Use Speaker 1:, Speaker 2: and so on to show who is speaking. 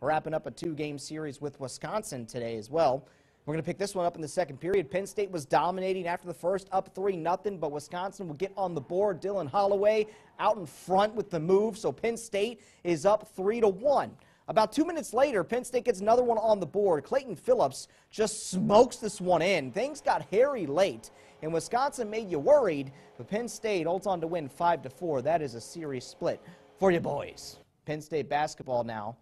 Speaker 1: wrapping up a two-game series with Wisconsin today as well. We're going to pick this one up in the second period. Penn State was dominating after the first, up 3 nothing, but Wisconsin will get on the board. Dylan Holloway out in front with the move, so Penn State is up 3 to 1. About two minutes later, Penn State gets another one on the board. Clayton Phillips just smokes this one in. Things got hairy late, and Wisconsin made you worried, but Penn State holds on to win 5 to 4. That is a series split for you boys. Penn State basketball now